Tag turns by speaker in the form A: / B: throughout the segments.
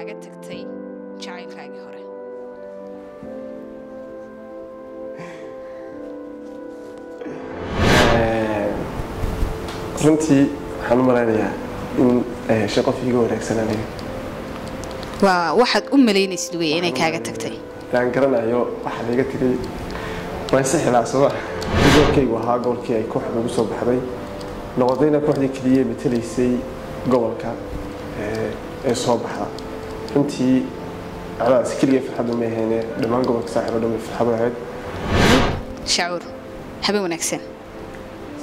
A: kaaga tagtay jacaylkaagii hore
B: runtii waxaan u malaynayaa in ay heshay qof iiga wanaagsan aniga
A: waa waxaad u malaynaysid wey inay kaaga tagtay
B: aan garanayo waxaa laiga tegay. Waan si xilaasama gobolkaygu ahaa gobolkii ay kooxda ugu soo baxday. Noqodayna kooxdii keliya matalaysay gobolka ee- ee soo baxda runtii acdaas keliya farxadda ma ahayne? Dhammaan gobolka saaxiib oo dhan bay farxad u ahayd?
A: Shacuur habeen wanaagsan.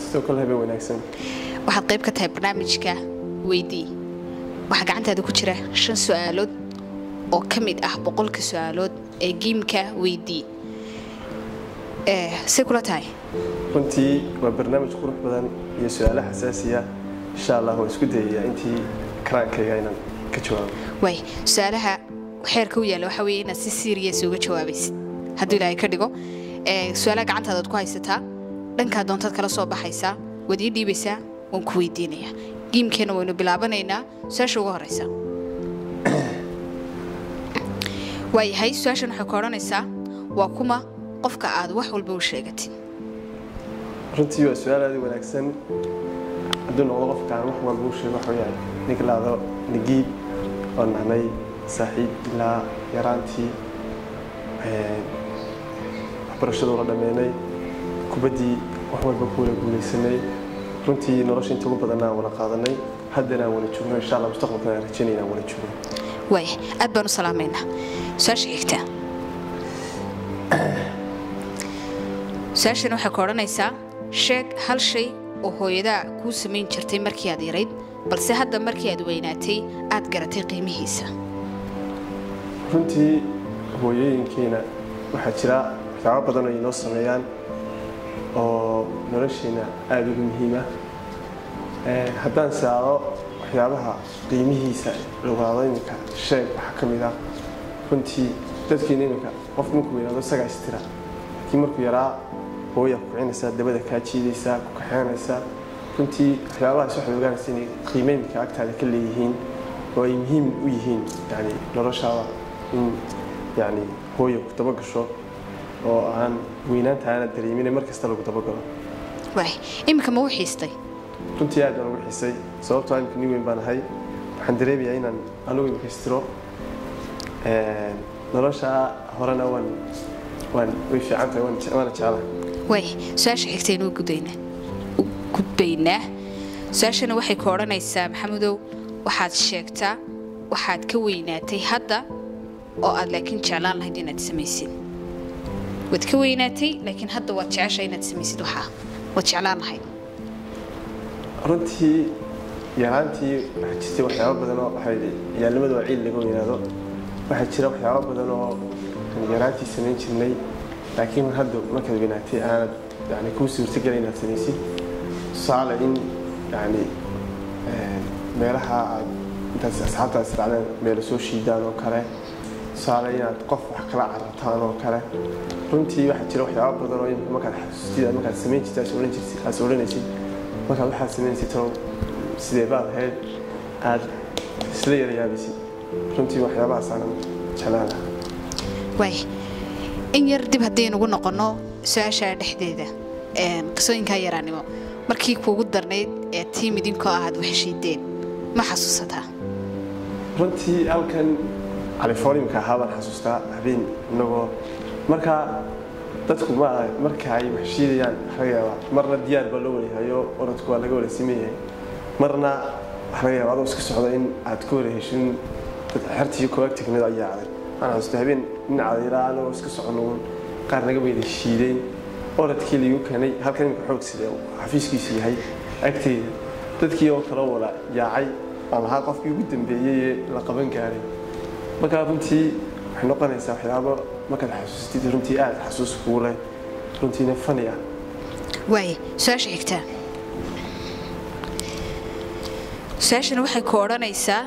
B: Sidoo kale habeen wanaagsan.
A: Waxaad qayb ka tahay barnaamijka weydii waxaa gacantaada ku jira shan su'aalood oo ka mid ah boqolka su'aalood ee giimka weydii Eh, say kula tahay.
B: Runtii waa barnaamij qurux badan iyo su'aalo xasaasiya. Insha allah waan isku dayayaa intii karaankayga
A: waay su'aalaha xeerka u yaalla waxaa weeye inaad si serious uga jawaabaysid. Hadduu ilaahay ka dhigo su'aalaha gacantaadaad ku haysataa dhankaa doontaad kala soo baxaysaa waad ii dhiibaysaa waan ku weydiinayaa. Giimkeenna waynu bilaabanaynaa su'aasha ugu horeysa waayahay su'aashan waxay ku odhanaysaa waa kuma qofka aad wax walba u sheegatid
B: runtii waa su'aal aad u wanaagsan. Hadduu noqdo qofka aan wax walba u sheego waxa weeyaan ninka laado nagiib oo nahnay saaxiib ilaa yaraantii waxbarashada la dhammeynay kubaddii wax walba ku wada guulaysanay runtii nolosha inta ugu badan aan wada qaadanay haddana aan wada joogno insha allah mustaqbalkana aan rajaynayna aan wada joogno
A: waaya aad baan u salaamaynaa su'aasha xigta. Su'aashan waxay ku odhanaysaa sheeg hal shay oo hooyadaa kuu samayn jirtay markii aad yarayd balse hadda markii aad weynaatay aad garatay qiimihiisa.
B: Runtii hooyooyinkeena waxaa jira waxyaabo badan oo inoo sameeyaan oo nolosheena aada ugu muhiima Eh, haddaan saaro waxyaabaha qiimihiisa ogaado iminka sheeg waxaa ka mid ah. Runtii dadkeena iminka qof markuu weynaado isagaa istira laakiin markuu yaraa hooyaa ku kicinaysaa dabada kaa jiidaysaa ku kaxeenaysaa runtii waxyaabahaas waxaad ogaanaysa inay qiime iminka agtaada ka leeyihiin oo ay muhiim u yihiin yani noloshaada in yani hooya ku dabagasho oo aan weynaanta aanad dareemin mar kasta lagu dabagalo
A: waay iminka ma u xiistay?
B: Runtii aad baan ugu xiisay sababtoo imika nin weyn baan ahay. Waxaan dareemayaa inaan anugu imika istiro Een, nolosha horena waan waan way fiican tahay waana jeclahay
A: waay su'aasha xigtaynu u gudbaynaa u gudbaynaa su'aashana waxay ku odhanaysaa maxamedow waxaad sheegtaa waxaad ka weynaatay hadda oo aad laakiin jeclaan lahayd inaad samaysid. Waad ka weynaatay laakiin hadda waad jecesha inaad samaysid waxaa waad jeclaan lahayd.
B: Runtii yaraantii waxaa jirtay waxyaabo badan oo waxay ciyaalnimada waa ciil laga weynaado waxaa jira waxyaabo badan oo aan yaraantii samayn jirnay. Laakiin mar hadda markaad weynaatay aanad yani kuu suurtagelay inaad samaysid tusaale in yani een, meelaha aad intaas asxaabta aad israacdeen meelo soo shiidaan oo kale tusaale inaad qof wax kala carartaan oo kale. Runtii waxaa jira waxyaabo badan oo markaad xasuustid aad markaad samayn jirtay aad odhan jirtay aad odhanaysid markaad waxaad samaynaysid tano sidee baad ahayd aad isla yarayaabaysid runtii waxyaabahaas aanan jeclaan lahaa.
A: Waay in yar dib haddaynugu noqonno su'aasha dhexdeeda een, qisooyinkaa yaraanimo markii kuugu darnayd ee tiim idinkoo ahaad waxshiideen ma xasuusataa?
B: Runtii halkan californiumka ahaa baan xasuustaa habeen inagoo markaa dadku ma aha marka ay wax shiidayaan waxa laga yaabaa marna diyaar baa loo walayahayo orodku waa laga wala simeeyahay marna waxa laga yaabaa adoo iska socda in aad ka wala heshin dad xertii koowaag tegmid ayaa aday waxaan xasuustaa habeen nin cadayraa anagoo iska socono uun qaar naga weyda shiideen orodkii liigu keenay halkan imika xoog sida uu xafiiskiisu yahay agteyda dadkii oo kala wala yaacay aan lahaa qofkii ugu dambeeyey ee la qaban gaaray markaa runtii waxay noqonaysaa waxyaabo markaad xasuustid runtii aad xasuus kugu leh. Runtiina fani ah.
A: Waay su'aasha xigtaa su'aashana waxay ku odhanaysaa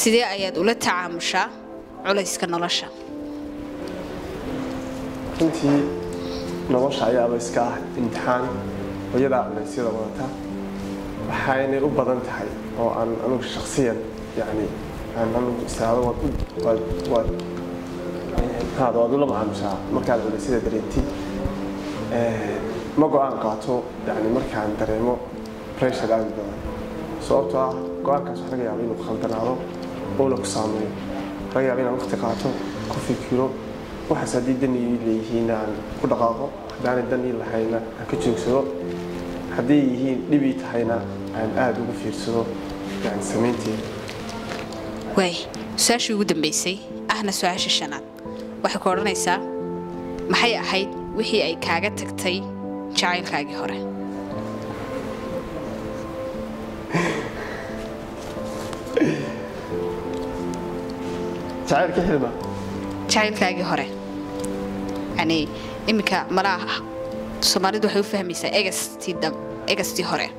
A: sidee ayaad ula tacaamushaa culayska nolosha?
B: Runtii nolosha ayaaba iska ah imtixaan hooyadaa culeysyada wadata. Waxaynay u badan tahay oo aan anugu shakhsiyan yacni aan anigu istaado waad u- waad ula macaamishaa markaad culeysada dareentid Ee, ma go'aan qaato yani markaan dareemo pressure aad badan. Sababtoo ah go'aankaas waxa laga yaaba inuu khaldanaado la ku saameeyo. Laga yaaba inaan waqti qaato ku fikiro waxaas haddii dan ii leeyihiin aan ku dhaqaaqo haddaanay dan ii lahayna aan ka joogsado hadday yihiin dhib ii tahayna aan aada ugu fiirsado yani samaynteeda
A: waay su'aashii ugu dambeysay ahna su'aasha shanaad. Waxay ku odhanaysaa maxay ahayd wixii ay kaaga tagtay jacaylkaagii hore? Jacaylkaagii hore يعني إمك مرا سماريدو حيو فهمي سا إيغاس تي
B: دم. إيغاس تي هوري.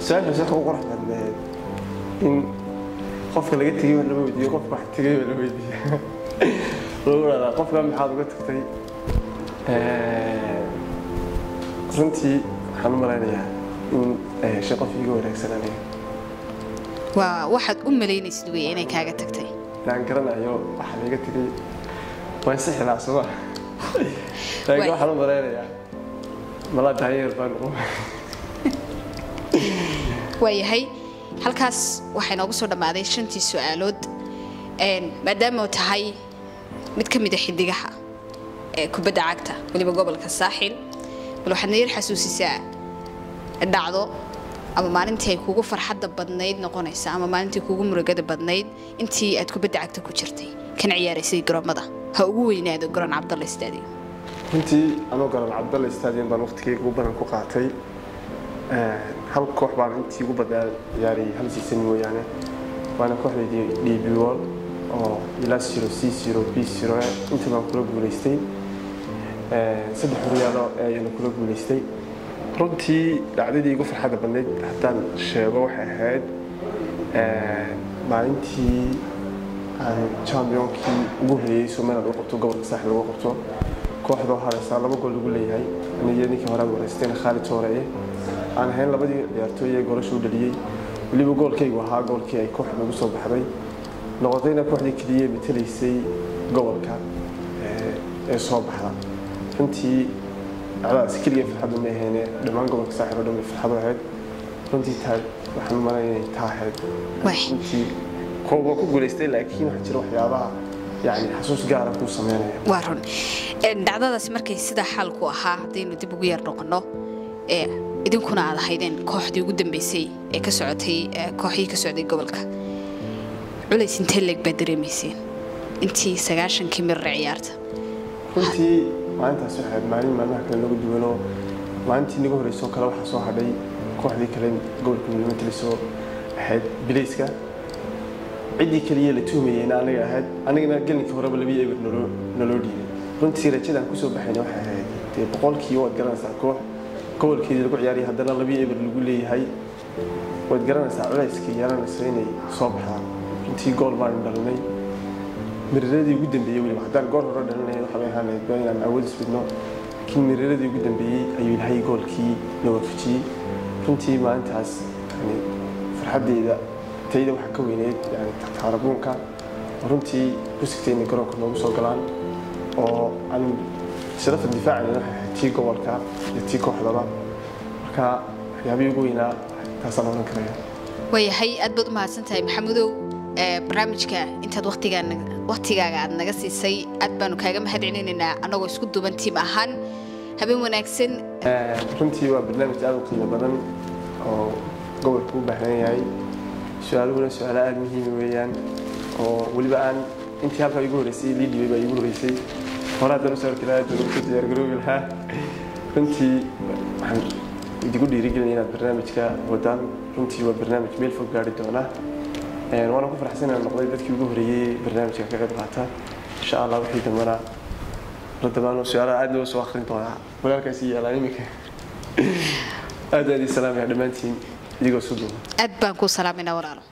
B: سؤال بس أخو قرح إن خوفك لقيت تيجي ولا ما بدي خوفك راح تيجي ولا ما بدي والله لا. خوفك أمي حاضر قلت لك تي رنتي حنا إن شقة في جوا
A: لك سنة لي وواحد أم ليني سدوي أنا
B: كاجت لك لأن كرنا يوم واحد وين سحر على laakiin waxaan u malaynayaa. Mala daayeer baan noqon
A: waayahay halkaas waxay noogu soo dhammaaday shantii su'aalood maadaama uu tahay mid ka mid a xidigaha ee kubadda cagta weliba gobolka saaxil. Bal waxaad nayar xasuusisaa dhacdo ama maalintii ay kuugu farxadda badnayd noqonaysa ama maalintii kuugu murugada badnayd intii aad kubadda cagta ku jirtay. Kana ciyaaraysay garoomada ha ugu weynaado garoon cabdalla stadium?
B: Runtii anoo garan cabdalle stadium baan waqtigeyga ugu badan ku qaatay. Hal koox baan intii ugu badnaa ciyaarayay hal season mooyaane. Waana kooxdaydii db wall oo ilaa zero c zero b zero inta baan kula guulaystay saddex horyaalo ayaana kula guulaystay runtii dhacdadii ugu farxadda badnayd haddaan sheego waxay ahayd maalintii aan championkii ugu horeeyey somaliland u qabto gobolka saaxil ugu qabto kooxdoo haraysaa laba gool lagu leeyahay aniga ninkii hore wareysteen khaalid tooreeye aan ahayn labadii ciyaartooy ee goolasha u dhaliyey weliba goolkaygu ahaa goolkii ay koox nagu soo baxday noqotayna kooxdii keliya matalaysay gobolka ee- soo baxda runtii dhacdadaas keliya farxaddu ma aheene dhammaan gobolka saaxil oo dhan bay farxadu ahayd runtii taa waxaan u malayn inay taa ahayd runtii ko- waa ku guulaystay laakiin waxaa jira waxyaabaha yani xasuus gaara kuu sameynaya.
A: Waa run. Dhacdadaasi markay sidaa xaalku ahaa haddaynu dib ugu yar noqono ee idinkuna aad ahaydeen kooxdii ugu dambeysay ee ka socotay kooxihii ka socday gobolka. Culays intee leeg baad dareemayseen? Intii sagaashankii mirre ciyaarta.
B: Runtii maalintaas waxay ahayd maalin maalmaha kale nooga duwanoo maalintii nagu horreysoo kale waxaa soo hadhay kooxdii kale gobolka military soo ahayd bilayska ciddii keliya la tuhmayeyna anaga ahayd anigana gelinkii horeba labiyo eber naloo naloo dhiibay runtii rajadaan kusoo baxayna waxay ahayd dee boqolkiiba waad garanaysaa koox gobolkeedii lagu ciyaariyay haddana labiyo eber lagu leeyahay waad garanaysaa culayska yeelanaysa inay soo baxdaan runtii gool baan dhalinay miriradii ugu dambeeyey weliba haddaan gool hore dhalinay waxaa bay ahaanayd waa inaan awood isbidno laakiin miriradii ugu dambeeyey ayuu ilaahay goolkii na waafajiyey runtii maalintaas yani farxaddeyda tayda waxaa ka weyneyd yani taarabuunka. Runtii busigtayna garoonka noogu soo galaan oo aan sharafa difaacayna tii gobolka iyo tii kooxdaba. Marka waxyaabihii ugu weynaa taasaan oran karaya.
A: Waayahay aad baad u mahadsan tahay maxamudow ee, barnaamijka intaad waqtigaaga aad naga siisay aad baanu kaaga mahad celinaynaa annagoo isku duuban tiim ahaan. Habeen wanaagsan.
B: Runtii waa barnaamij aad u qiimo badan oo gobolka u baahan yahay aada muhiima weeyaan oo weliba aan intii halkaa igu horreysay lii dhibay baa igu horreysay hore haddana soo arki lahaa haddana ku diyaargaroobi lahaa runtii waxaan idigu dhiirigelinaya inaad barnaamijka wadaan runtii waa barnaamij meel fog gaari doona Een, waana ku faraxsan inaan noqday dadkii ugu horreeyey barnaamijka ka qayb qaata insha allah wixii dambana la dabaano su-aalaha aad loo soo akhrin doonaa magaalkaasi yaalaa iminka aad aad ii salaamaya dhammaantiin idigoo soo duuba
A: aad baan kuu salaaminaa walaalo